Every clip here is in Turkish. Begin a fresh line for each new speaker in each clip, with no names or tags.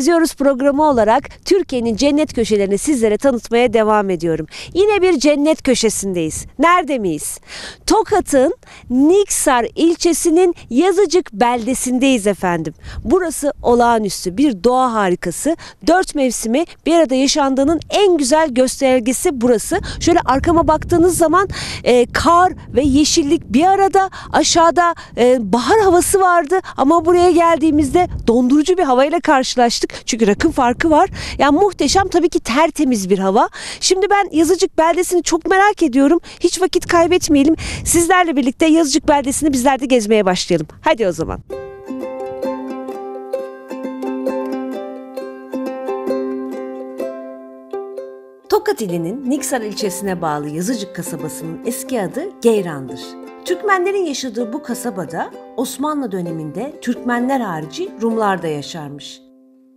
Seda Geziyoruz programı olarak Türkiye'nin cennet köşelerini sizlere tanıtmaya devam ediyorum. Yine bir cennet köşesindeyiz. Nerede miyiz? Tokat'ın Niksar ilçesinin Yazıcık beldesindeyiz efendim. Burası olağanüstü bir doğa harikası. Dört mevsimi bir arada yaşandığının en güzel göstergesi burası. Şöyle arkama baktığınız zaman e, kar ve yeşillik bir arada aşağıda e, bahar havası vardı ama buraya geldiğimizde dondurucu bir havayla karşılaştık. Çünkü rakım farkı var. Yani muhteşem tabii ki tertemiz bir hava. Şimdi ben Yazıcık beldesini çok merak ediyorum. Hiç vakit kaybetmeyelim. Sizlerle birlikte Yazıcık beldesini bizler de gezmeye başlayalım. Hadi o zaman. Tokat ilinin Niksar ilçesine bağlı Yazıcık kasabasının eski adı Geyran'dır. Türkmenlerin yaşadığı bu kasabada Osmanlı döneminde Türkmenler harici Rumlar da yaşarmış.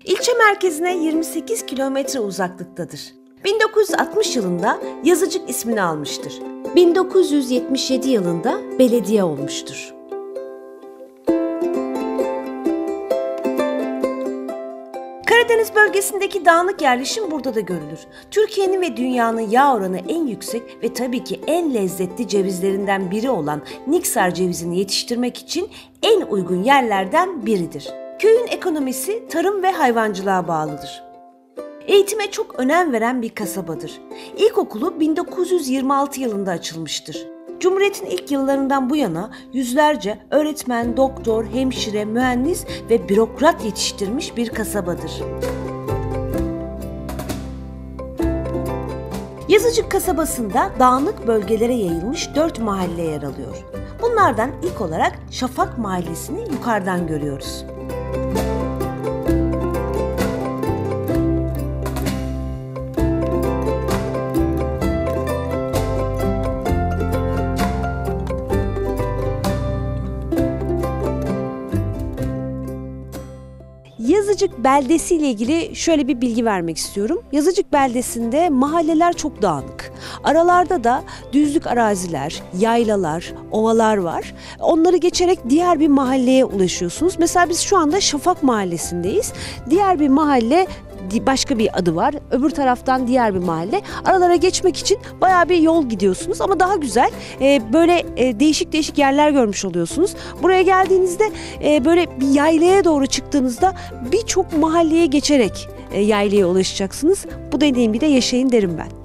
İlçe merkezine 28 kilometre uzaklıktadır. 1960 yılında Yazıcık ismini almıştır. 1977 yılında belediye olmuştur. Karadeniz bölgesindeki dağınık yerleşim burada da görülür. Türkiye'nin ve dünyanın yağ oranı en yüksek ve tabii ki en lezzetli cevizlerinden biri olan Niksar cevizini yetiştirmek için en uygun yerlerden biridir. Köyün ekonomisi tarım ve hayvancılığa bağlıdır. Eğitime çok önem veren bir kasabadır. İlkokulu 1926 yılında açılmıştır. Cumhuriyet'in ilk yıllarından bu yana yüzlerce öğretmen, doktor, hemşire, mühendis ve bürokrat yetiştirmiş bir kasabadır. Yazıcık kasabasında dağınık bölgelere yayılmış dört mahalle yer alıyor. Bunlardan ilk olarak Şafak Mahallesi'ni yukarıdan görüyoruz. Yazıcık beldesi ile ilgili şöyle bir bilgi vermek istiyorum. Yazıcık beldesinde mahalleler çok dağınık. Aralarda da düzlük araziler, yaylalar, ovalar var. Onları geçerek diğer bir mahalleye ulaşıyorsunuz. Mesela biz şu anda Şafak Mahallesi'ndeyiz. Diğer bir mahalle başka bir adı var. Öbür taraftan diğer bir mahalle. Aralara geçmek için bayağı bir yol gidiyorsunuz ama daha güzel. Ee, böyle e, değişik değişik yerler görmüş oluyorsunuz. Buraya geldiğinizde e, böyle bir yaylaya doğru çıktığınızda birçok mahalleye geçerek e, yaylaya ulaşacaksınız. Bu deneyimi de yaşayın derim ben.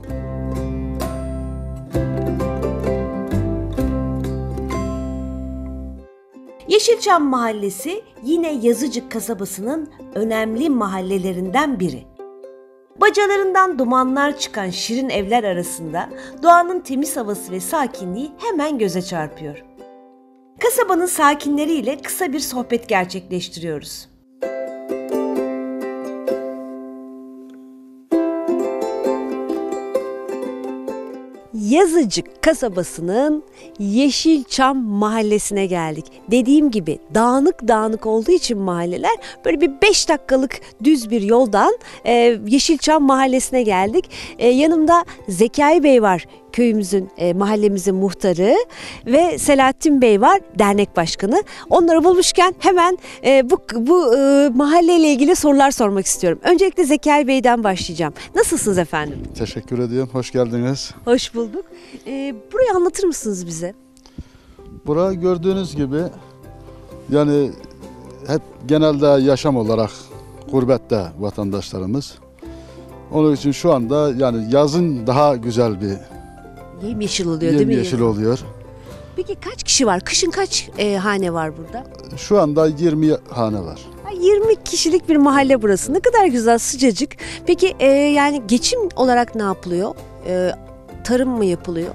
Yeşilçam Mahallesi yine Yazıcık kasabasının önemli mahallelerinden biri. Bacalarından dumanlar çıkan şirin evler arasında doğanın temiz havası ve sakinliği hemen göze çarpıyor. Kasabanın sakinleriyle kısa bir sohbet gerçekleştiriyoruz. Yazıcık kasabasının Yeşilçam mahallesine geldik. Dediğim gibi dağınık dağınık olduğu için mahalleler böyle bir 5 dakikalık düz bir yoldan e, Yeşilçam mahallesine geldik. E, yanımda Zekai Bey var köyümüzün, e, mahallemizin muhtarı ve Selahattin Bey var dernek başkanı. Onları bulmuşken hemen e, bu, bu e, mahalleyle ilgili sorular sormak istiyorum. Öncelikle Zekai Bey'den başlayacağım. Nasılsınız efendim?
Teşekkür ediyorum. Hoş geldiniz.
Hoş bulduk. E, burayı anlatır mısınız bize?
Bura gördüğünüz gibi yani hep genelde yaşam olarak gurbette vatandaşlarımız. Onun için şu anda yani yazın daha güzel bir
Yemyeşil oluyor değil mi?
yemyeşil oluyor.
Peki kaç kişi var? Kışın kaç e, hane var burada?
Şu anda 20 hane var.
Ha, 20 kişilik bir mahalle burası. Ne kadar güzel, sıcacık. Peki e, yani geçim olarak ne yapılıyor? E, tarım mı yapılıyor?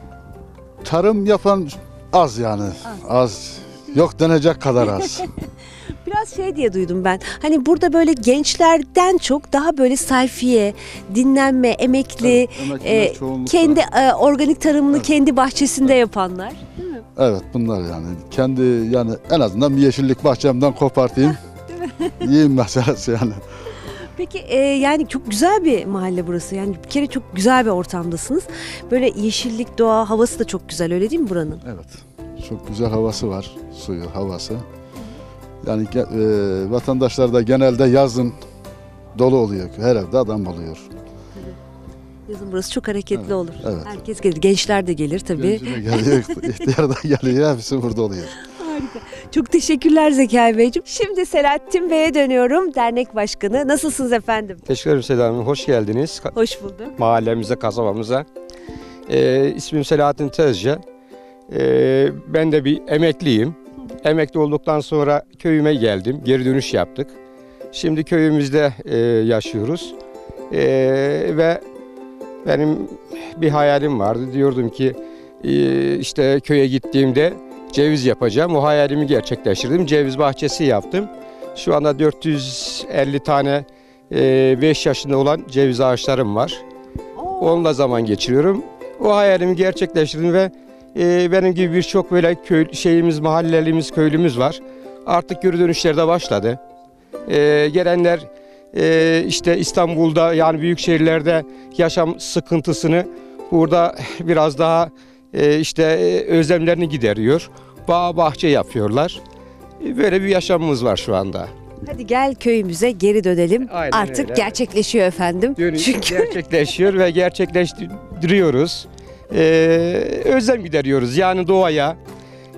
Tarım yapan az yani. Az. Yok denecek kadar az.
Biraz şey diye duydum ben. Hani burada böyle gençlerden çok daha böyle sayfiye, dinlenme, emekli,
Evet, emekliler
e,
çoğunlukla.
kendi e, organik tarımını kendi bahçesinde yapanlar.
Evet bunlar yani. Kendi yani en azından bir yeşillik bahçemden kopartayım. Yiyeyim meselesi yani.
Peki e, yani çok güzel bir mahalle burası. Yani bir kere çok güzel bir ortamdasınız. Böyle yeşillik, doğa, havası da çok güzel öyle değil mi buranın?
Evet. Çok güzel havası var. Suyu, havası. Yani e, vatandaşlar da genelde yazın dolu oluyor. Her evde adam oluyor.
Yazın burası çok hareketli
Evet,
olur.
evet.
Herkes gelir. Gençler de gelir tabii.
De geliyor, ihtiyar da geliyor. Hepsi burada oluyor.
Harika. Çok teşekkürler Zekai Beyciğim. Şimdi Selahattin Bey'e dönüyorum. Dernek Başkanı. Nasılsınız efendim?
Teşekkür ederim Seda Hanım. Hoş geldiniz
Hoş bulduk.
mahallemize, kasabamıza. Ee, ismim Selahattin Tezce. Ee, ben de bir emekliyim. Emekli olduktan sonra köyüme geldim. Geri dönüş yaptık. Şimdi köyümüzde e, yaşıyoruz. Ee, ve benim bir hayalim vardı. Diyordum ki e, işte köye gittiğimde ceviz yapacağım. O hayalimi gerçekleştirdim. Ceviz bahçesi yaptım. Şu anda 450 tane 5 yaşında olan ceviz ağaçlarım var. Onunla zaman geçiriyorum. O hayalimi gerçekleştirdim ve e, benim gibi birçok böyle köy, şeyimiz, mahallelimiz, köylümüz var. Artık geri dönüşler de başladı. E, gelenler e, işte İstanbul'da yani büyük şehirlerde yaşam sıkıntısını burada biraz daha e, işte e, özlemlerini gideriyor. Bağ bahçe yapıyorlar. E, Böyle bir yaşamımız var şu anda.
Hadi gel köyümüze geri dönelim.
Aynen
Artık
öyle.
gerçekleşiyor efendim.
Dönüş
Çünkü
gerçekleşiyor ve gerçekleştiriyoruz. Ee, özlem gideriyoruz yani doğaya,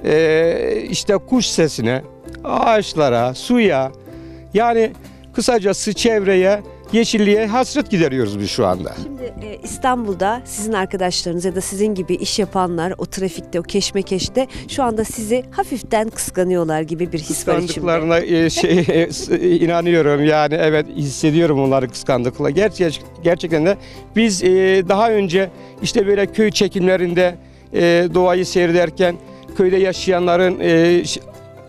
ee, işte kuş sesine, ağaçlara, suya, yani kısacası çevreye, yeşilliğe hasret gideriyoruz biz şu anda.
Şimdi e, İstanbul'da sizin arkadaşlarınız ya da sizin gibi iş yapanlar o trafikte, o keşmekeşte şu anda sizi hafiften kıskanıyorlar gibi bir his var.
Kıskandıklarına e, şey, e, e, inanıyorum yani evet hissediyorum onları kıskandıkla. Gerçek, gerçekten de biz e, daha önce işte böyle köy çekimlerinde e, doğayı seyrederken köyde yaşayanların e,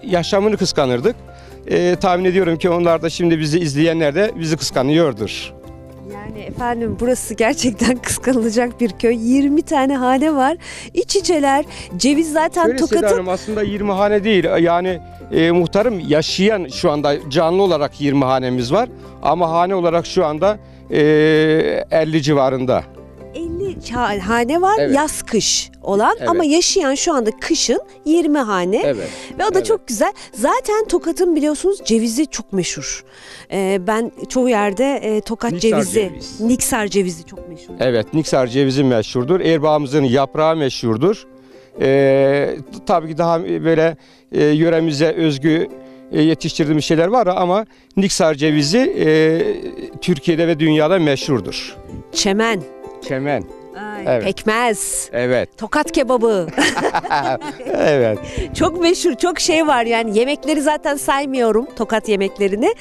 yaşamını kıskanırdık. E, tahmin ediyorum ki onlar da şimdi bizi izleyenler de bizi kıskanıyordur.
Yani efendim burası gerçekten kıskanılacak bir köy. 20 tane hane var. İç içeler. Ceviz zaten
Şöyle Seda
Tokat'ın
Hanım, aslında 20 hane değil yani e, muhtarım yaşayan şu anda canlı olarak 20 hanemiz var ama hane olarak şu anda e, 50 civarında.
50 ça- hane var
Evet.
yaz kış olan
Evet.
ama yaşayan şu anda kışın 20 hane
Evet.
ve o da
evet.
çok güzel. Zaten Tokat'ın biliyorsunuz cevizi çok meşhur. Ee, ben çoğu yerde e, Tokat
Niksar
cevizi,
ceviz.
Niksar cevizi çok meşhur.
Evet, Niksar cevizi meşhurdur. Erbağımızın yaprağı meşhurdur. Ee, tabii ki daha böyle e, yöremize özgü e, yetiştirdiğimiz şeyler var ama Niksar cevizi e, Türkiye'de ve dünyada meşhurdur.
Çemen,
Çemen.
Ay,
Evet.
pekmez,
Evet.
Tokat kebabı.
evet.
çok meşhur, çok şey var yani yemekleri zaten saymıyorum Tokat yemeklerini.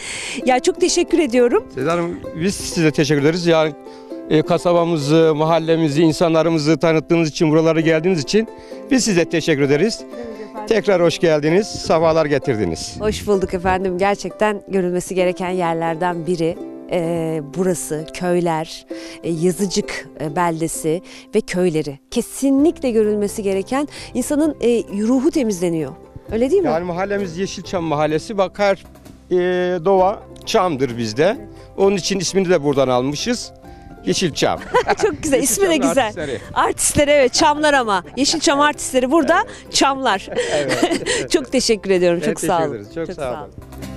Ya çok teşekkür ediyorum.
Seda Hanım biz size teşekkür ederiz. Yani e, kasabamızı, mahallemizi, insanlarımızı tanıttığınız için, buralara geldiğiniz için biz size teşekkür ederiz. Tekrar hoş geldiniz, sefalar getirdiniz.
Hoş bulduk efendim. Gerçekten görülmesi gereken yerlerden biri. Ee, burası, köyler, e, Yazıcık e, beldesi ve köyleri. Kesinlikle görülmesi gereken insanın e, ruhu temizleniyor. Öyle değil mi?
Yani mahallemiz Yeşilçam Mahallesi. Bak her e, doğa çamdır bizde. Onun için ismini de buradan almışız. Yeşilçam.
Çok güzel. İsmi de güzel.
artistleri.
Artistleri evet çamlar ama. Yeşilçam artistleri burada çamlar.
Evet.
Çok teşekkür ediyorum.
Ben
Çok sağ
teşekkür
olun.
ederiz. Çok, sağ olun.
Tokat'ın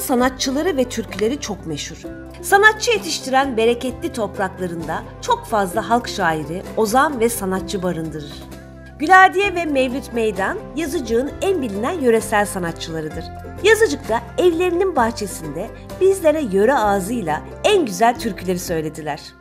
sanatçıları ve türküleri çok meşhur. Sanatçı yetiştiren bereketli topraklarında çok fazla halk şairi, ozan ve sanatçı barındırır. Güladiye ve Mevlüt Meydan Yazıcık'ın en bilinen yöresel sanatçılarıdır. Yazıcık'ta evlerinin bahçesinde bizlere yöre ağzıyla en güzel türküleri söylediler.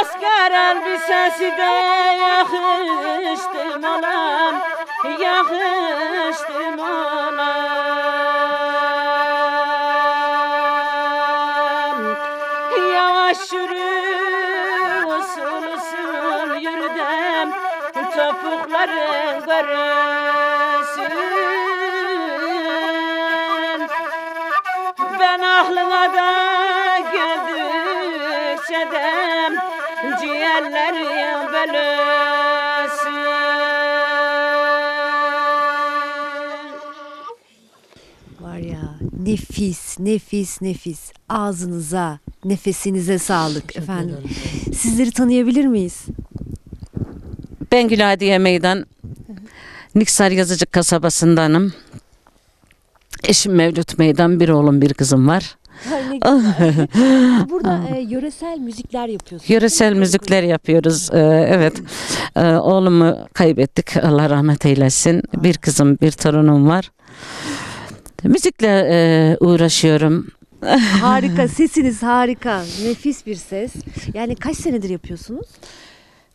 Asker elbisesi de yakıştım olam Yakıştım olam Yavaş yürü usul usul yürüdüm Topukların görünsün ben aklına da ciğerlerim bölünsün.
Var ya nefis, nefis, nefis. Ağzınıza, nefesinize sağlık efendim. Sizleri tanıyabilir miyiz?
Ben Güladiye Meydan. Niksar Yazıcık kasabasındanım. Eşim Mevlüt Meydan, bir oğlum bir kızım var.
Ay. Burada e, yöresel müzikler yapıyorsunuz.
Yöresel müzikler yapıyoruz. Ee, evet. Ee, oğlumu kaybettik. Allah rahmet eylesin. Bir kızım, bir torunum var. Müzikle e, uğraşıyorum.
Harika, sesiniz harika. Nefis bir ses. Yani kaç senedir yapıyorsunuz?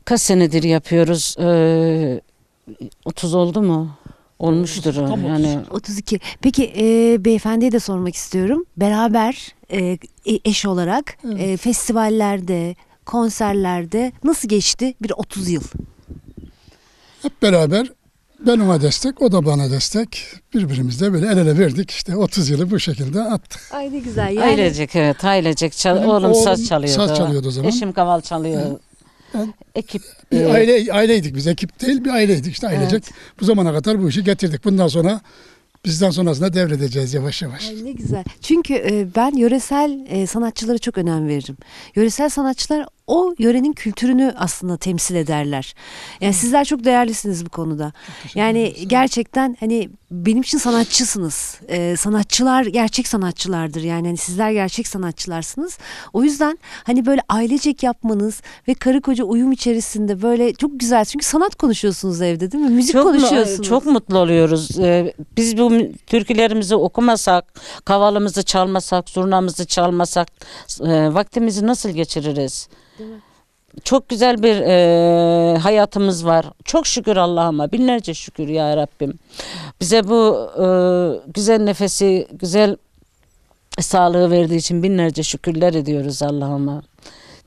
Kaç senedir yapıyoruz? Ee, 30 oldu mu? Olmuştur. yani
32. Peki e, beyefendiye de sormak istiyorum. Beraber e, e- eş olarak e, festivallerde, konserlerde nasıl geçti bir 30 yıl?
Hep beraber ben ona destek, o da bana destek. Birbirimizle böyle el ele verdik. İşte 30 yılı bu şekilde attık.
Ay ne güzel. Yani
Ailecek evet ailecek. Çal- oğlum,
oğlum
saz çalıyordu.
saz çalıyordu o zaman.
Eşim kaval çalıyor.
Ben-
Ekip
Bir
e,
aile aileydik biz. Ekip değil bir aileydik. İşte ailecek. Bu zamana kadar bu işi getirdik. Bundan sonra bizden sonrasında devredeceğiz yavaş yavaş.
Ay ne güzel. Çünkü e, ben yöresel e, sanatçılara çok önem veririm. Yöresel sanatçılar o yörenin kültürünü aslında temsil ederler. Yani sizler çok değerlisiniz bu konuda. Yani gerçekten hani benim için sanatçısınız. E, sanatçılar gerçek sanatçılardır. Yani hani sizler gerçek sanatçılarsınız. O yüzden hani böyle ailecek yapmanız ve karı koca uyum içerisinde böyle çok güzel. Çünkü sanat konuşuyorsunuz evde değil mi? Müzik
çok mu-
konuşuyorsunuz.
çok mutlu oluyoruz. Ee, biz bu türkülerimizi okumasak, kavalımızı çalmasak, zurnamızı çalmasak e, vaktimizi nasıl geçiririz? Çok güzel bir e, hayatımız var. Çok şükür Allah'ıma. Binlerce şükür ya Rabbim. Bize bu e, güzel nefesi, güzel sağlığı verdiği için binlerce şükürler ediyoruz Allah'ıma.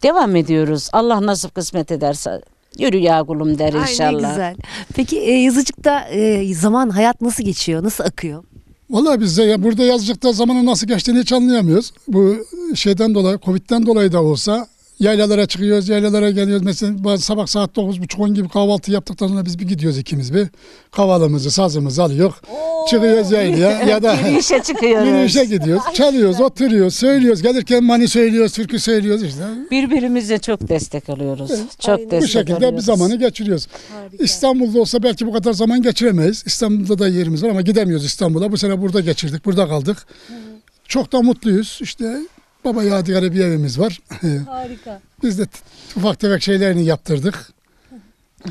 Devam ediyoruz. Allah nasip kısmet ederse. Yürü ya kulum der
Ay
inşallah.
ne güzel. Peki e, yazıcıkta e, zaman hayat nasıl geçiyor? Nasıl akıyor?
Vallahi biz de ya burada yazıcıkta zamanın nasıl geçtiğini hiç anlayamıyoruz. Bu şeyden dolayı, Covid'den dolayı da olsa yaylalara çıkıyoruz, yaylalara geliyoruz. Mesela sabah saat 9.30-10 gibi kahvaltı yaptıktan sonra biz bir gidiyoruz ikimiz bir. Kavalımızı, sazımızı alıyor. Çıkıyoruz yaylaya ya da
Yürüyüşe çıkıyoruz.
yürüyüşe gidiyoruz. Çalıyoruz, oturuyoruz, söylüyoruz. Gelirken mani söylüyoruz, türkü söylüyoruz işte.
Birbirimize çok destek alıyoruz. Çok
Aynen.
destek
Bu şekilde
alıyoruz.
bir zamanı geçiriyoruz. İstanbul'da olsa belki bu kadar zaman geçiremeyiz. İstanbul'da da yerimiz var ama gidemiyoruz İstanbul'a. Bu sene burada geçirdik, burada kaldık. Çok da mutluyuz. İşte baba yadigarı bir evimiz var.
Harika.
Biz de ufak tefek şeylerini yaptırdık.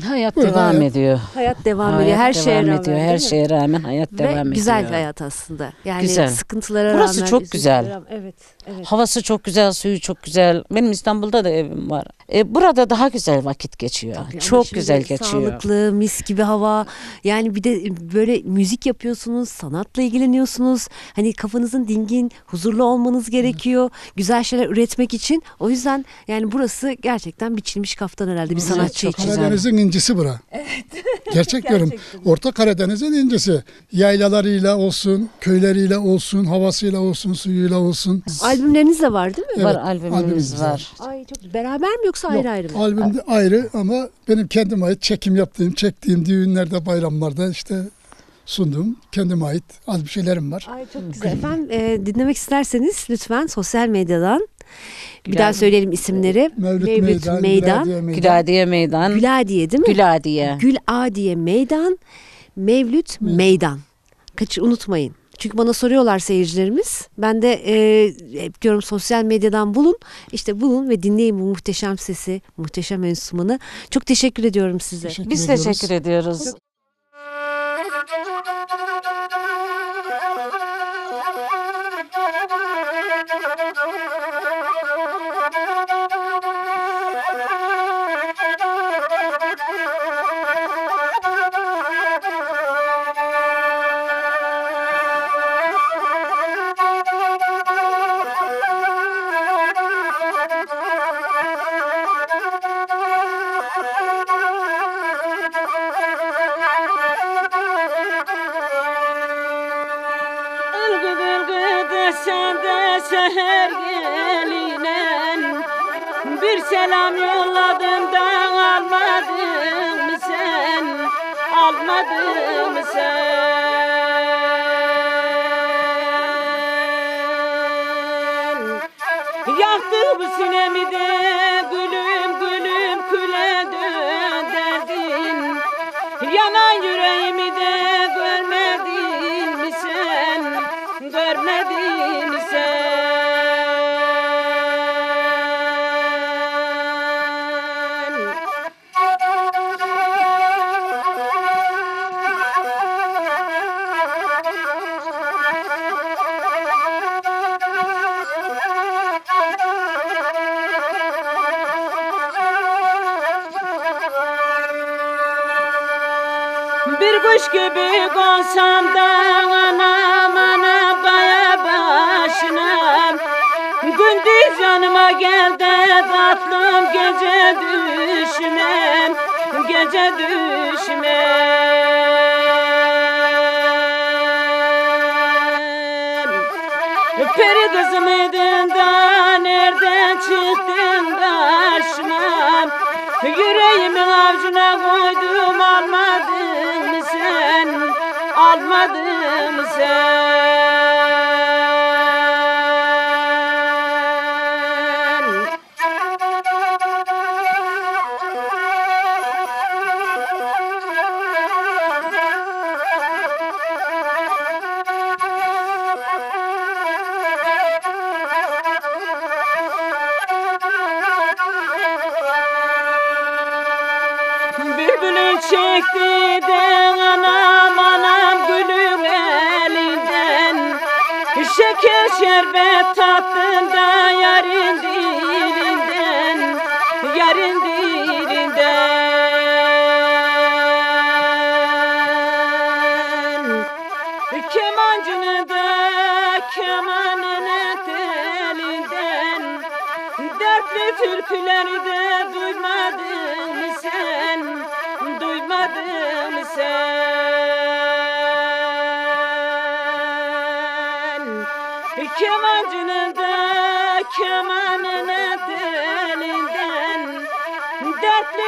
Hayat
Burada
devam
hayat-
ediyor.
Hayat devam
Hayat
ediyor. Her
devam
şeye rağmen.
ediyor. Her şeye rağmen hayat
Ve
devam
güzel
ediyor.
bir hayat aslında. Yani
Güzel.
sıkıntılara
Burası
rağmen.
çok
üzüntülere
güzel.
rağmen- Evet, evet.
Havası çok güzel, suyu çok güzel. Benim İstanbul'da da evim var. E, burada daha güzel vakit geçiyor.
Tabii
çok güzel geçiyor.
Sağlıklı, mis gibi hava. Yani bir de böyle müzik yapıyorsunuz, sanatla ilgileniyorsunuz. Hani kafanızın dingin, huzurlu olmanız gerekiyor. Güzel şeyler üretmek için. O yüzden yani burası gerçekten biçilmiş kaftan herhalde bir sanatçı
çok
için.
Karadeniz'in incisi bura. Gerçek diyorum. Orta Karadeniz'in incisi. Yaylalarıyla olsun, köyleriyle olsun, havasıyla olsun, suyuyla olsun.
Albümleriniz de var değil mi?
Evet,
var albümümüz
albümümüz
var.
var.
Ay çok beraber mi yoksa ayrı ayrı mı?
Albüm de ayrı ama benim kendime ait çekim yaptığım, çektiğim düğünlerde, bayramlarda işte sunduğum kendime ait az bir şeylerim var.
Ay çok güzel. Efendim e, dinlemek isterseniz lütfen sosyal medyadan bir daha söyleyelim isimleri.
Mevlüt,
Mevlüt
Meydan,
Meydan.
Güladiye Meydan.
Güladiye Meydan.
Güladiye değil mi?
Güladiye.
Güladiye Meydan Mevlüt Meydan. Kaç unutmayın. Çünkü bana soruyorlar seyircilerimiz. Ben de e, hep diyorum sosyal medyadan bulun. İşte bulun ve dinleyin bu muhteşem sesi, muhteşem enstrümanı. Çok teşekkür ediyorum size.
Teşekkür
Biz
ediyoruz.
teşekkür ediyoruz.
Bir selam yolladım da almadın mı sen Almadın mı sen kuş gibi konsam da anam anam kaya başına. Gündüz yanıma gel tatlım gece düşmem Gece düşmem Peri kızımıydın da nereden çıktın karşıma Yüreğimin avcuna koydum sen Almadın mı sen şerbet tattın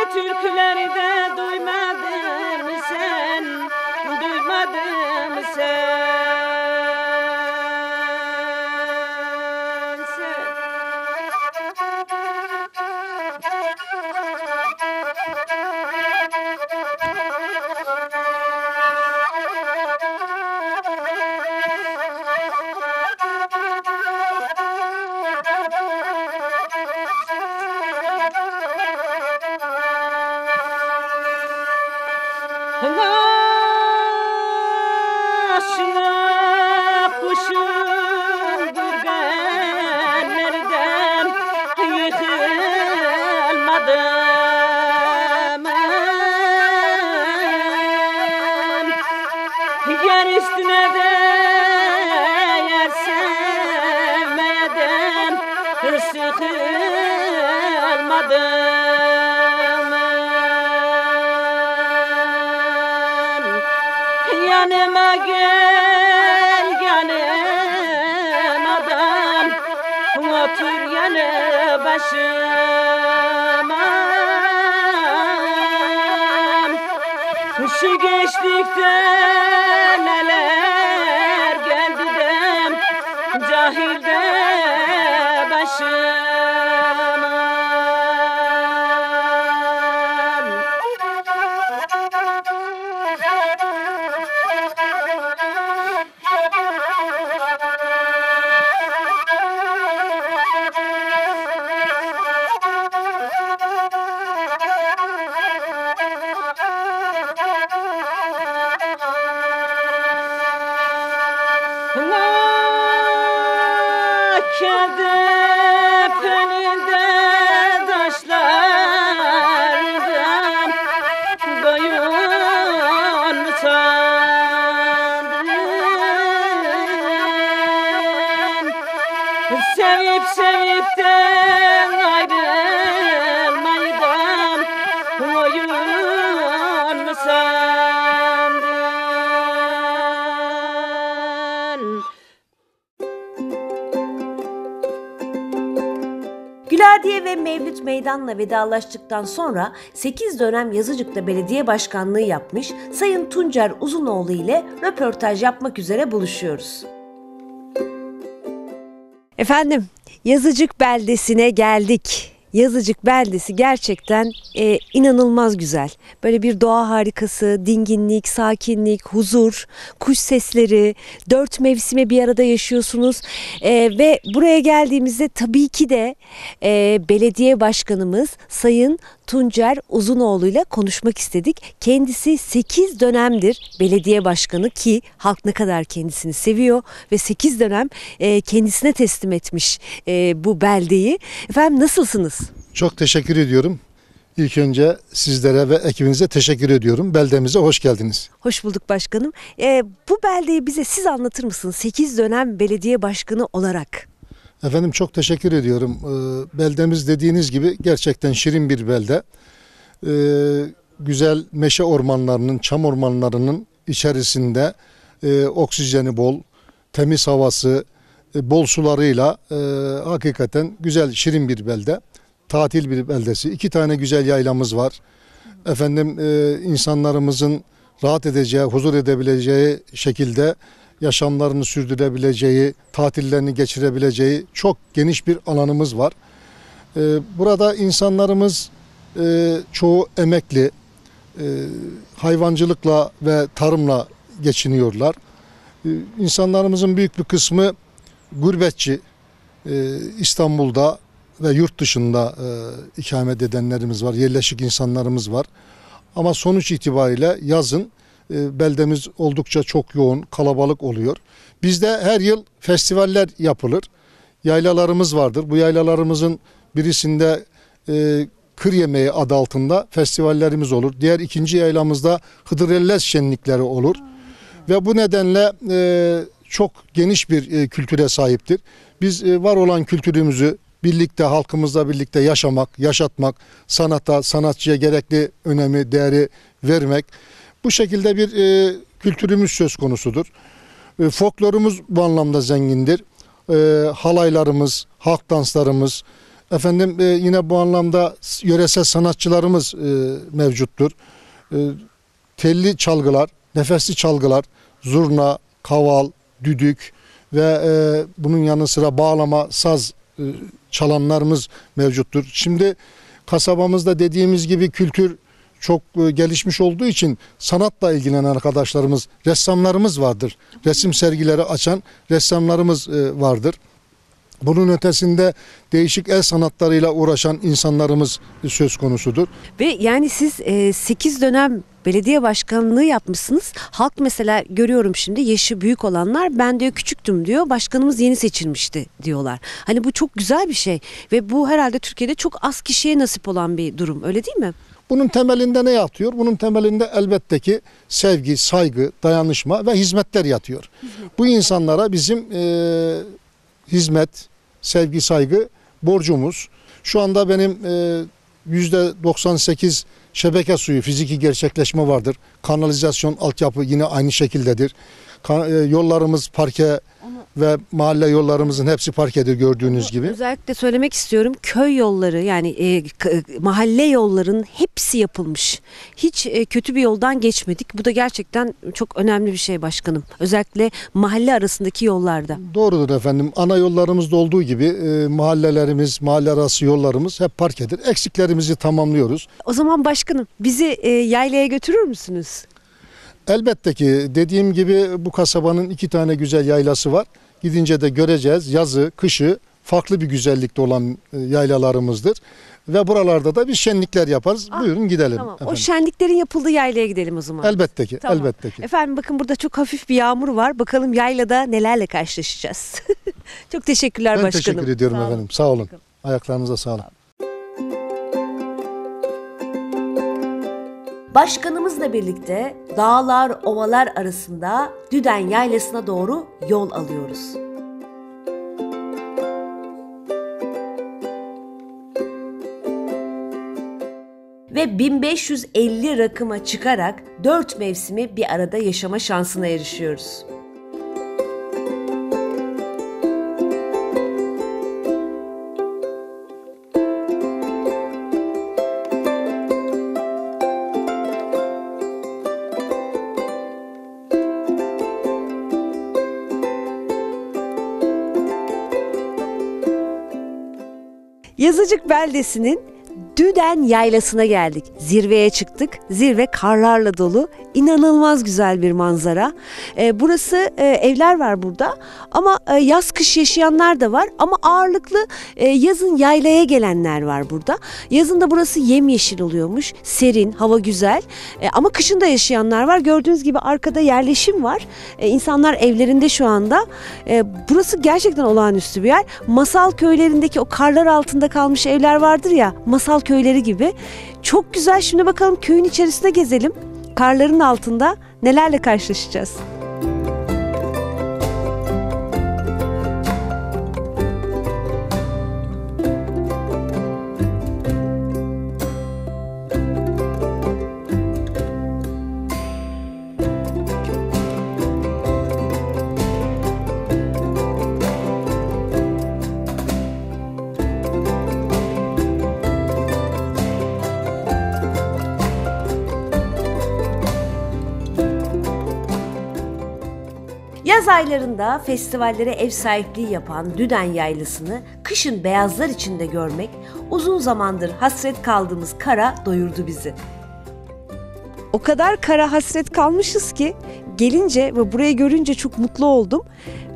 Dertli türküleri de duymadın mı sen sen Sen
Meydan'la vedalaştıktan sonra 8 dönem Yazıcık'ta belediye başkanlığı yapmış Sayın Tuncer Uzunoğlu ile röportaj yapmak üzere buluşuyoruz. Efendim, Yazıcık beldesine geldik. Yazıcık beldesi gerçekten e, inanılmaz güzel. Böyle bir doğa harikası, dinginlik, sakinlik, huzur, kuş sesleri, dört mevsime bir arada yaşıyorsunuz. E, ve buraya geldiğimizde tabii ki de e, belediye başkanımız Sayın Tuncer Uzunoğlu ile konuşmak istedik. Kendisi 8 dönemdir belediye başkanı ki halk ne kadar kendisini seviyor ve 8 dönem e, kendisine teslim etmiş e, bu beldeyi. Efendim nasılsınız?
Çok teşekkür ediyorum. İlk önce sizlere ve ekibinize teşekkür ediyorum. Beldemize hoş geldiniz.
Hoş bulduk başkanım. E, bu beldeyi bize siz anlatır mısınız? 8 dönem belediye başkanı olarak.
Efendim çok teşekkür ediyorum. Ee, beldemiz dediğiniz gibi gerçekten şirin bir belde. Ee, güzel meşe ormanlarının, çam ormanlarının içerisinde e, oksijeni bol, temiz havası, e, bol sularıyla e, hakikaten güzel, şirin bir belde. Tatil bir beldesi. İki tane güzel yaylamız var. Efendim e, insanlarımızın rahat edeceği, huzur edebileceği şekilde yaşamlarını sürdürebileceği, tatillerini geçirebileceği çok geniş bir alanımız var. Ee, burada insanlarımız e, çoğu emekli, e, hayvancılıkla ve tarımla geçiniyorlar. Ee, İnsanlarımızın büyük bir kısmı gurbetçi, Ee, İstanbul'da ve yurt dışında e, ikamet edenlerimiz var, yerleşik insanlarımız var. Ama sonuç itibariyle yazın e, beldemiz oldukça çok yoğun, kalabalık oluyor. Bizde her yıl festivaller yapılır. Yaylalarımız vardır. Bu yaylalarımızın birisinde e, kır yemeği adı altında festivallerimiz olur. Diğer ikinci yaylamızda Hıdrellez şenlikleri olur. Ve bu nedenle e, çok geniş bir e, kültüre sahiptir. Biz e, var olan kültürümüzü birlikte halkımızla birlikte yaşamak, yaşatmak, sanata, sanatçıya gerekli önemi, değeri vermek bu şekilde bir e, kültürümüz söz konusudur. E, folklorumuz bu anlamda zengindir. E, halaylarımız, halk danslarımız, efendim e, yine bu anlamda yöresel sanatçılarımız e, mevcuttur. E, telli çalgılar, nefesli çalgılar, zurna, kaval, düdük ve e, bunun yanı sıra bağlama, saz e, çalanlarımız mevcuttur. Şimdi kasabamızda dediğimiz gibi kültür çok e, gelişmiş olduğu için sanatla ilgilenen arkadaşlarımız, ressamlarımız vardır. Resim sergileri açan ressamlarımız e, vardır. Bunun ötesinde değişik el sanatlarıyla uğraşan insanlarımız söz konusudur.
Ve yani siz 8 dönem belediye başkanlığı yapmışsınız. Halk mesela görüyorum şimdi yaşı büyük olanlar ben diyor küçüktüm diyor. Başkanımız yeni seçilmişti diyorlar. Hani bu çok güzel bir şey ve bu herhalde Türkiye'de çok az kişiye nasip olan bir durum. Öyle değil mi?
Bunun temelinde ne yatıyor? Bunun temelinde elbette ki sevgi, saygı, dayanışma ve hizmetler yatıyor. Bu insanlara bizim e, hizmet, sevgi, saygı borcumuz. Şu anda benim e, yüzde 98 şebeke suyu fiziki gerçekleşme vardır. Kanalizasyon altyapı yine aynı şekildedir. E, yollarımız parke ve mahalle yollarımızın hepsi parkedir gördüğünüz gibi.
Özellikle söylemek istiyorum köy yolları yani e, k- mahalle yollarının hepsi yapılmış. Hiç e, kötü bir yoldan geçmedik. Bu da gerçekten çok önemli bir şey başkanım. Özellikle mahalle arasındaki yollarda.
Doğrudur efendim. Ana yollarımızda olduğu gibi e, mahallelerimiz, mahalle arası yollarımız hep parkedir. Eksiklerimizi tamamlıyoruz.
O zaman başkanım bizi e, yaylaya götürür müsünüz?
Elbette ki dediğim gibi bu kasabanın iki tane güzel yaylası var. Gidince de göreceğiz. Yazı, kışı farklı bir güzellikte olan e, yaylalarımızdır. Ve buralarda da biz şenlikler yaparız.
Ah,
Buyurun gidelim.
Tamam. O şenliklerin yapıldığı yaylaya gidelim o zaman.
Elbette ki,
Tamam.
elbette ki.
Efendim bakın burada çok hafif bir yağmur var. Bakalım yaylada nelerle karşılaşacağız. çok teşekkürler
Ben
başkanım.
teşekkür ediyorum
Sağ olun.
efendim. Sağ olun. Ayaklarınıza sağlık.
Başkanımızla birlikte dağlar, ovalar arasında Düden Yaylası'na doğru yol alıyoruz. Ve 1550 rakıma çıkarak dört mevsimi bir arada yaşama şansına erişiyoruz. Yazıcık beldesinin Düden Yaylası'na geldik. Zirveye çıktık. Zirve karlarla dolu. İnanılmaz güzel bir manzara. Ee, burası e, evler var burada ama e, yaz kış yaşayanlar da var ama ağırlıklı e, yazın yaylaya gelenler var burada. Yazın da burası yemyeşil oluyormuş. Serin, hava güzel. E, ama kışın da yaşayanlar var. Gördüğünüz gibi arkada yerleşim var. E, insanlar evlerinde şu anda. E, burası gerçekten olağanüstü bir yer. Masal köylerindeki o karlar altında kalmış evler vardır ya, masal köyleri gibi. Çok güzel. Şimdi bakalım köyün içerisinde gezelim. Karların altında nelerle karşılaşacağız? Aylarında festivallere ev sahipliği yapan Düden Yaylası'nı kışın beyazlar içinde görmek uzun zamandır hasret kaldığımız kara doyurdu bizi. O kadar kara hasret kalmışız ki gelince ve burayı görünce çok mutlu oldum.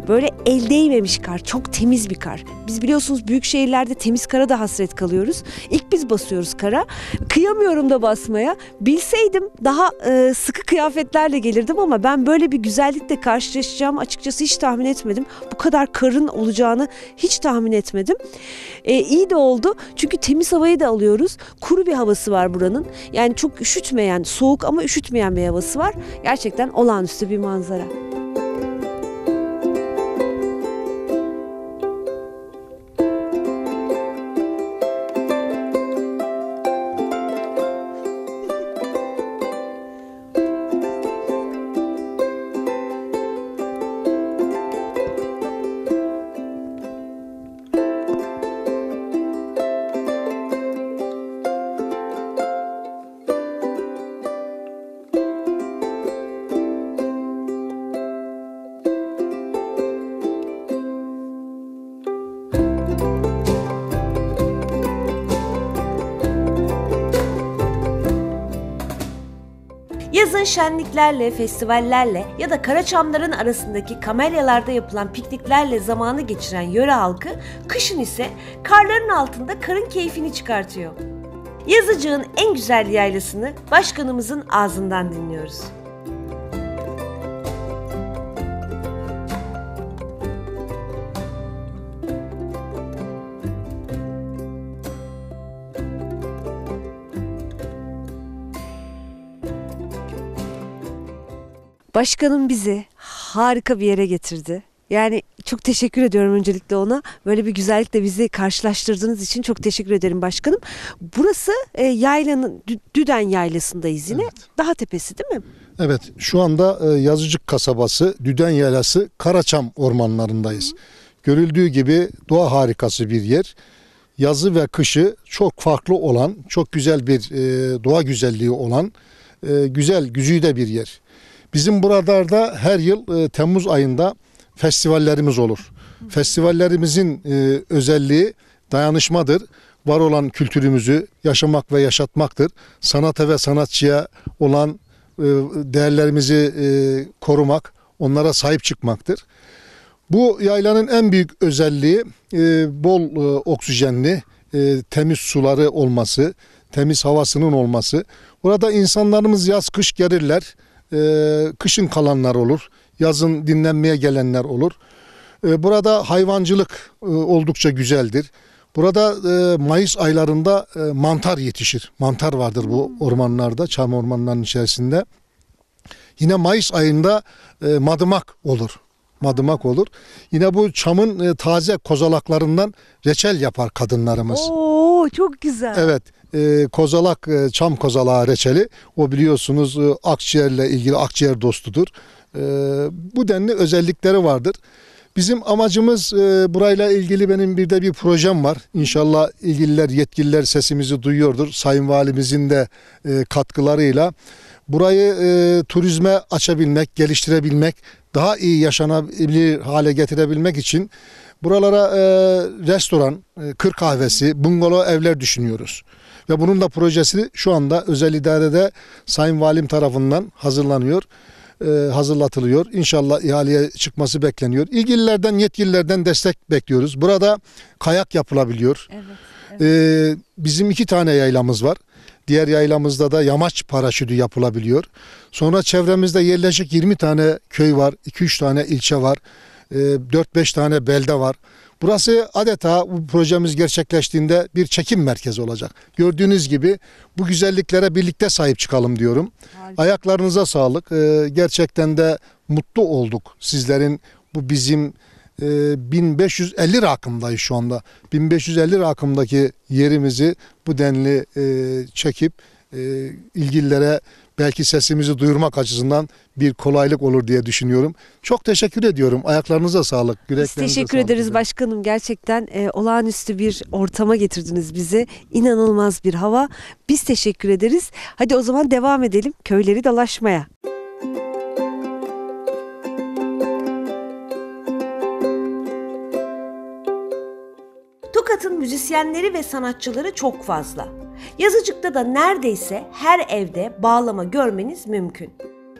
Böyle el değmemiş kar, çok temiz bir kar. Biz biliyorsunuz büyük şehirlerde temiz kara da hasret kalıyoruz. İlk biz basıyoruz kara. Kıyamıyorum da basmaya. Bilseydim daha e, sıkı kıyafetlerle gelirdim ama ben böyle bir güzellikle karşılaşacağımı açıkçası hiç tahmin etmedim. Bu kadar karın olacağını hiç tahmin etmedim. E, iyi de oldu çünkü temiz havayı da alıyoruz. Kuru bir havası var buranın. Yani çok üşütmeyen, soğuk ama üşütmeyen bir havası var. Gerçekten olağanüstü bir manzara. Yazın şenliklerle, festivallerle ya da Karaçamların arasındaki kamelyalarda yapılan pikniklerle zamanı geçiren yöre halkı, kışın ise karların altında karın keyfini çıkartıyor. Yazıcığın en güzel yaylasını başkanımızın ağzından dinliyoruz. Başkanım bizi harika bir yere getirdi. Yani çok teşekkür ediyorum öncelikle ona. Böyle bir güzellikle bizi karşılaştırdığınız için çok teşekkür ederim başkanım. Burası e, yaylanın Dü- Düden Yaylası'ndayız yine.
Evet.
Daha tepesi değil mi?
Evet, şu anda e, Yazıcık kasabası, Düden Yaylası, Karaçam ormanlarındayız. Görüldüğü gibi doğa harikası bir yer. Yazı ve kışı çok farklı olan, çok güzel bir e, doğa güzelliği olan, e, güzel, güzide bir yer. Bizim buralarda her yıl e, Temmuz ayında festivallerimiz olur. Festivallerimizin e, özelliği dayanışmadır. Var olan kültürümüzü yaşamak ve yaşatmaktır. Sanata ve sanatçıya olan e, değerlerimizi e, korumak, onlara sahip çıkmaktır. Bu yaylanın en büyük özelliği e, bol e, oksijenli, e, temiz suları olması, temiz havasının olması. Burada insanlarımız yaz kış gelirler. E, kışın kalanlar olur. Yazın dinlenmeye gelenler olur. E, burada hayvancılık e, oldukça güzeldir. Burada e, Mayıs aylarında e, mantar yetişir. Mantar vardır bu ormanlarda, çam ormanlarının içerisinde. Yine Mayıs ayında e, madımak olur. Madımak olur. Yine bu çamın e, taze kozalaklarından reçel yapar kadınlarımız.
Oo çok güzel.
Evet, e, kozalak, e, çam kozalağı reçeli. O biliyorsunuz e, akciğerle ilgili akciğer dostudur. E, bu denli özellikleri vardır. Bizim amacımız e, burayla ilgili benim bir de bir projem var. İnşallah ilgililer, yetkililer sesimizi duyuyordur. Sayın Valimizin de e, katkılarıyla. Burayı e, turizme açabilmek, geliştirebilmek, daha iyi yaşanabilir hale getirebilmek için Buralara e, restoran, e, kır kahvesi, bungalov evler düşünüyoruz. Ve bunun da projesi şu anda özel idarede Sayın Valim tarafından hazırlanıyor, e, hazırlatılıyor. İnşallah ihaleye çıkması bekleniyor. İlgililerden, yetkililerden destek bekliyoruz. Burada kayak yapılabiliyor. E, bizim iki tane yaylamız var. Diğer yaylamızda da yamaç paraşütü yapılabiliyor. Sonra çevremizde yerleşik 20 tane köy var, 2-3 tane ilçe var, e, 4-5 tane belde var. Burası adeta bu projemiz gerçekleştiğinde bir çekim merkezi olacak. Gördüğünüz gibi bu güzelliklere birlikte sahip çıkalım diyorum. Ayaklarınıza sağlık. E, gerçekten de mutlu olduk sizlerin bu bizim e, 1550 rakımdayız şu anda. 1550 rakımdaki yerimizi bu denli e, çekip e, ilgililere belki sesimizi duyurmak açısından bir kolaylık olur diye düşünüyorum. Çok teşekkür ediyorum. Ayaklarınıza sağlık.
Biz teşekkür
sağlık
ederiz başkanım. Gerçekten e, olağanüstü bir ortama getirdiniz bizi. İnanılmaz bir hava. Biz teşekkür ederiz. Hadi o zaman devam edelim köyleri dolaşmaya. Tokat'ın müzisyenleri ve sanatçıları çok fazla. Yazıcık'ta da neredeyse her evde bağlama görmeniz mümkün.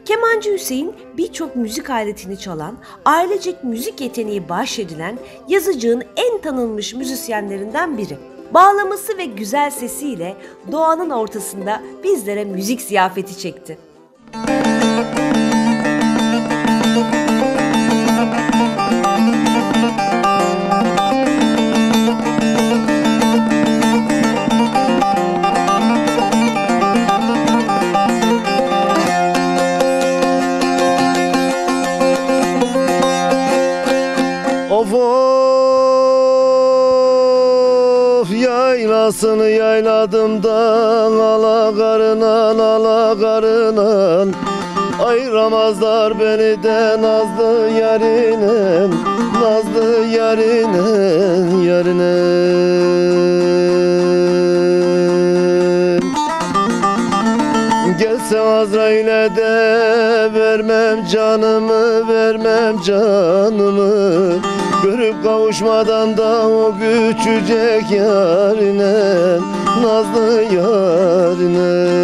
Kemancı Hüseyin birçok müzik aletini çalan, ailecek müzik yeteneği bahşedilen Yazıcık'ın en tanınmış müzisyenlerinden biri. Bağlaması ve güzel sesiyle doğanın ortasında bizlere müzik ziyafeti çekti.
Ayıramazlar beni de nazlı yarinen Nazlı yarinen yarinen Gelse Azrail'e de vermem canımı vermem canımı. Görüp kavuşmadan da o küçücek yarine Nazlı yarine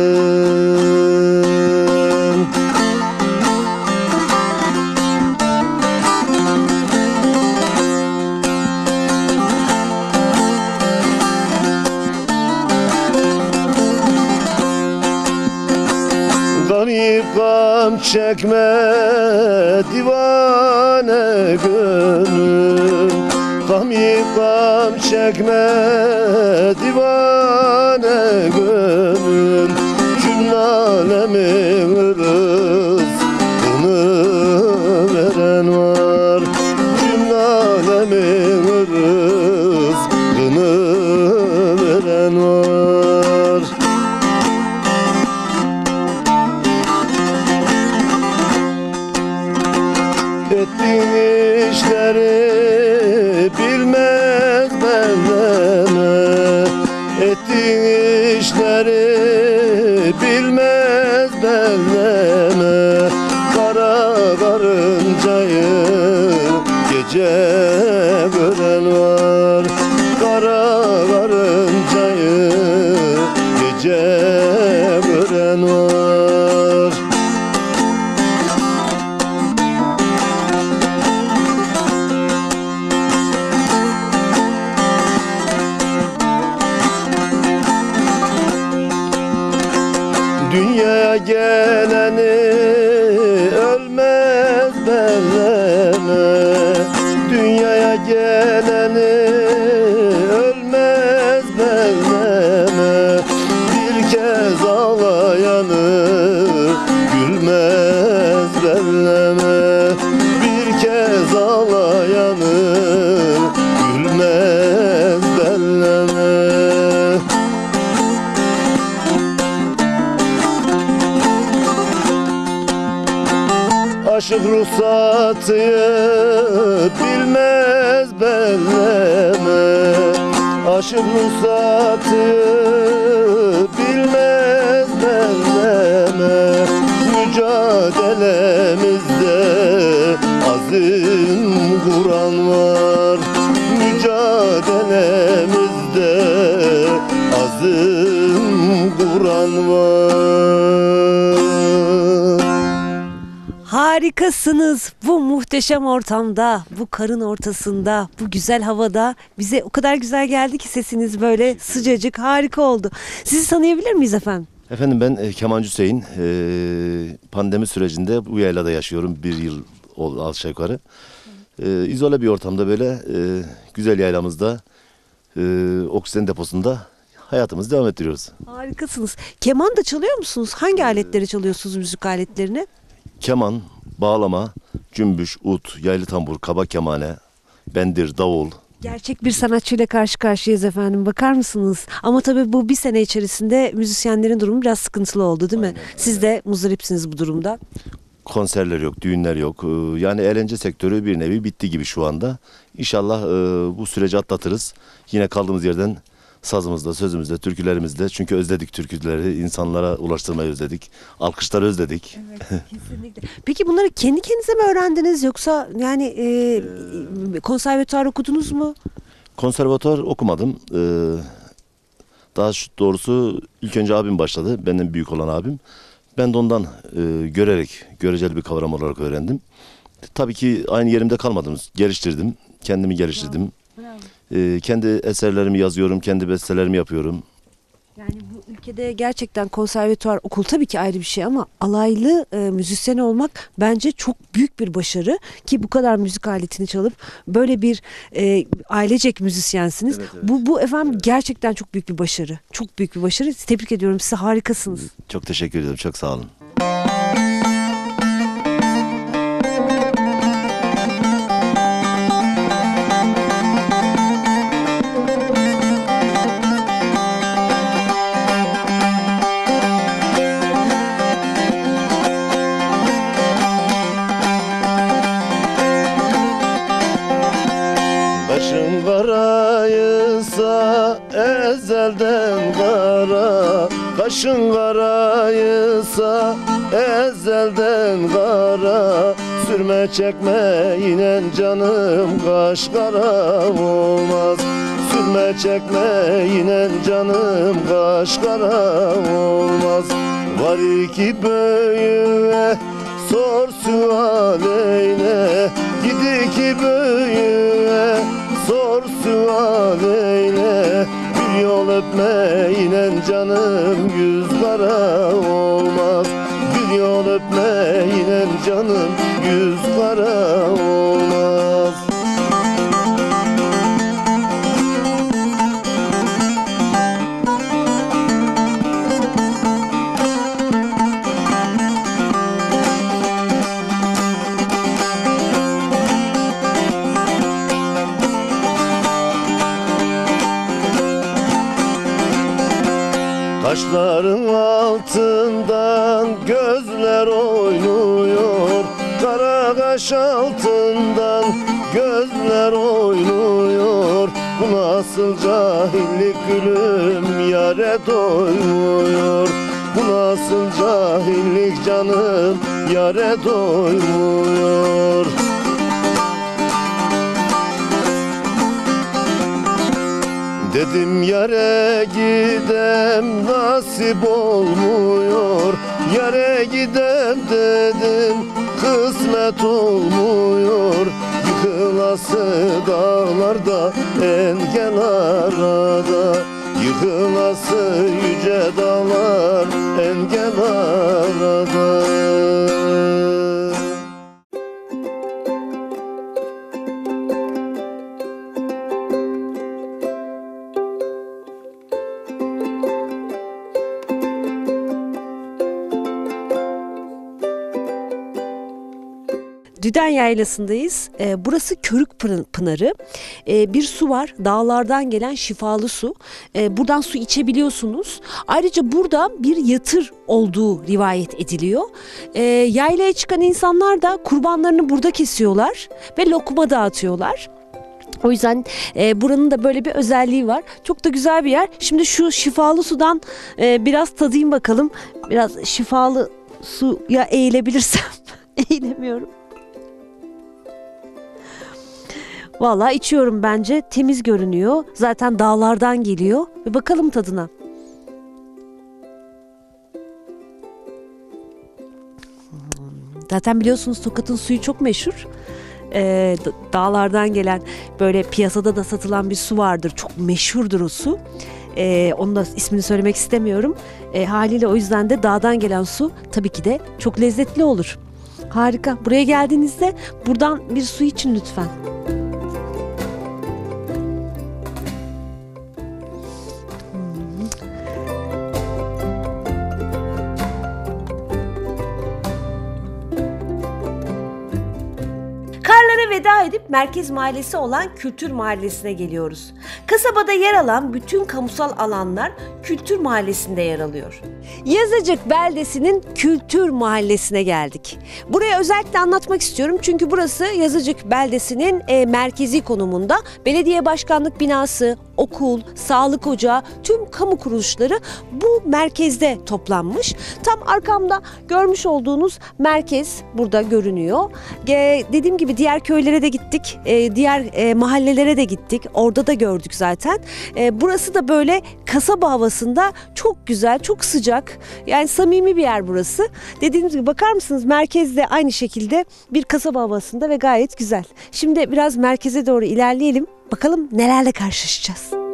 çekme divane gönlüm Gam gam çekme geleni ruhsatı bilmez belleme. Aşık ruhsatı
Harikasınız. Bu muhteşem ortamda, bu karın ortasında, bu güzel havada bize o kadar güzel geldi ki sesiniz böyle sıcacık, harika oldu. Sizi tanıyabilir miyiz efendim?
Efendim ben e, Kemancı Hüseyin. E, pandemi sürecinde bu yaylada yaşıyorum. Bir yıl oldu aşağı yukarı. E, izole bir ortamda böyle e, güzel yaylamızda e, oksijen deposunda hayatımızı devam ettiriyoruz.
Harikasınız. Keman da çalıyor musunuz? Hangi aletleri çalıyorsunuz müzik aletlerini?
Keman, bağlama, cümbüş, ut, yaylı tambur, kaba kemane, bendir, davul.
Gerçek bir sanatçıyla karşı karşıyayız efendim. Bakar mısınız? Ama tabii bu bir sene içerisinde müzisyenlerin durumu biraz sıkıntılı oldu değil mi? Siz de muzdaripsiniz bu durumda.
Konserler yok, düğünler yok. E, yani eğlence sektörü bir nevi bitti gibi şu anda. İnşallah e, bu süreci atlatırız. Yine kaldığımız yerden sazımızda, sözümüzde, türkülerimizde. Çünkü özledik türküleri, insanlara ulaştırmayı özledik. Alkışları özledik.
Kesinlikle. Peki bunları kendi kendinize mi öğrendiniz yoksa yani e, konservatuar okudunuz mu?
Konservatuar okumadım. Ee, daha doğrusu ilk önce abim başladı. Benden büyük olan abim. Ben de ondan e, görerek, göreceli bir kavram olarak öğrendim. Tabii ki aynı yerimde kalmadım. Geliştirdim. Kendimi geliştirdim. Ee, kendi eserlerimi yazıyorum, kendi bestelerimi yapıyorum.
Yani bu ülkede gerçekten konservatuar okul tabii ki ayrı bir şey ama alaylı e, müzisyen olmak bence çok büyük bir başarı ki bu kadar müzik aletini çalıp böyle bir e, ailecek müzisyensiniz.
Evet, evet.
Bu bu efendim gerçekten çok büyük bir başarı. Çok büyük bir başarı. Tebrik ediyorum size harikasınız.
Çok teşekkür ederim. Çok sağ olun. Çekme inen canım kaş kara olmaz. Sürme çekme inen canım kaş kara olmaz. Var iki böyüne sor sual eyle. Gidi ki böyüne sor sual eyle. Bir yol öpme inen canım yüz kara olmaz. Bir yol öpme inen canım yüz kara olmaz Kaş altından gözler oynuyor. Bu nasıl cahillik gülüm yare doymuyor. Bu nasıl cahillik canım yare doymuyor. Dedim yare gidem nasip olmuyor. Yare gidem dedim kısmet olmuyor Yıkılası dağlarda engel arada. Yıkılası yüce dağlar
Düden Yaylası'ndayız. Ee, burası Körük Pınar- Pınarı. Ee, bir su var. Dağlardan gelen şifalı su. Ee, buradan su içebiliyorsunuz. Ayrıca burada bir yatır olduğu rivayet ediliyor. Ee, yaylaya çıkan insanlar da kurbanlarını burada kesiyorlar ve lokma dağıtıyorlar. O yüzden e, buranın da böyle bir özelliği var. Çok da güzel bir yer. Şimdi şu şifalı sudan e, biraz tadayım bakalım. Biraz şifalı suya eğilebilirsem. Eğilemiyorum. Valla içiyorum bence. Temiz görünüyor. Zaten dağlardan geliyor. Bir bakalım tadına. Zaten biliyorsunuz Tokat'ın suyu çok meşhur. Ee, dağlardan gelen böyle piyasada da satılan bir su vardır. Çok meşhurdur o su. Ee, onun da ismini söylemek istemiyorum. Ee, haliyle o yüzden de dağdan gelen su tabii ki de çok lezzetli olur. Harika. Buraya geldiğinizde buradan bir su için lütfen. Veda edip merkez mahallesi olan Kültür Mahallesi'ne geliyoruz. Kasabada yer alan bütün kamusal alanlar Kültür Mahallesi'nde yer alıyor. Yazıcık beldesinin Kültür Mahallesi'ne geldik. Burayı özellikle anlatmak istiyorum çünkü burası Yazıcık beldesinin e, merkezi konumunda. Belediye başkanlık binası, okul, sağlık ocağı, tüm kamu kuruluşları bu merkezde toplanmış. Tam arkamda görmüş olduğunuz merkez burada görünüyor. Ge- dediğim gibi diğer köylere de gittik, e, diğer e, mahallelere de gittik. Orada da gördük zaten. E, burası da böyle kasaba havasında çok güzel, çok sıcak. Yani samimi bir yer burası. Dediğiniz gibi bakar mısınız merkezde aynı şekilde bir kasaba havasında ve gayet güzel. Şimdi biraz merkeze doğru ilerleyelim. Bakalım nelerle karşılaşacağız.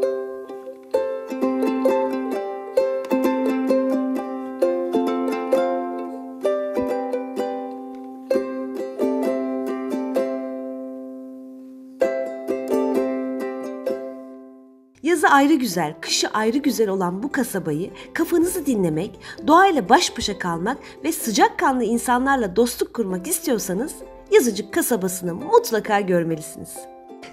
Ayrı güzel, kışı ayrı güzel olan bu kasabayı kafanızı dinlemek, doğayla baş başa kalmak ve sıcakkanlı insanlarla dostluk kurmak istiyorsanız Yazıcık kasabasını mutlaka görmelisiniz.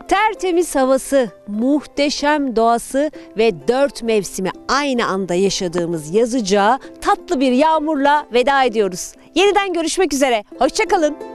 Tertemiz havası, muhteşem doğası ve dört mevsimi aynı anda yaşadığımız yazıcığa tatlı bir yağmurla veda ediyoruz. Yeniden görüşmek üzere, hoşçakalın.